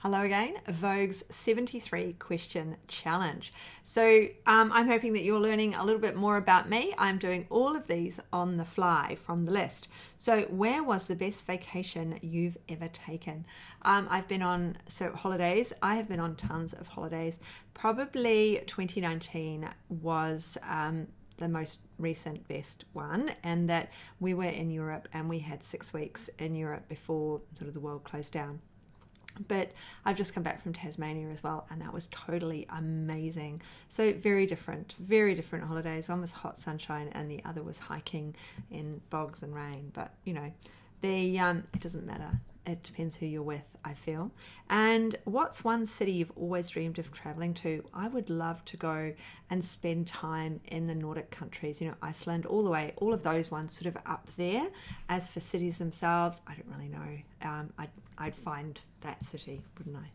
Hello again, Vogue's 73 question challenge. So, um, I'm hoping that you're learning a little bit more about me. I'm doing all of these on the fly from the list. So, where was the best vacation you've ever taken? Um, I've been on so holidays, I have been on tons of holidays. Probably 2019 was. Um, the most recent best one, and that we were in Europe and we had six weeks in Europe before sort of the world closed down. But I've just come back from Tasmania as well, and that was totally amazing. So, very different, very different holidays. One was hot sunshine, and the other was hiking in bogs and rain. But, you know, the um, it doesn't matter it depends who you're with, I feel. And what's one city you've always dreamed of traveling to? I would love to go and spend time in the Nordic countries, you know, Iceland, all the way, all of those ones sort of up there. As for cities themselves, I don't really know. Um, I'd, I'd find that city, wouldn't I?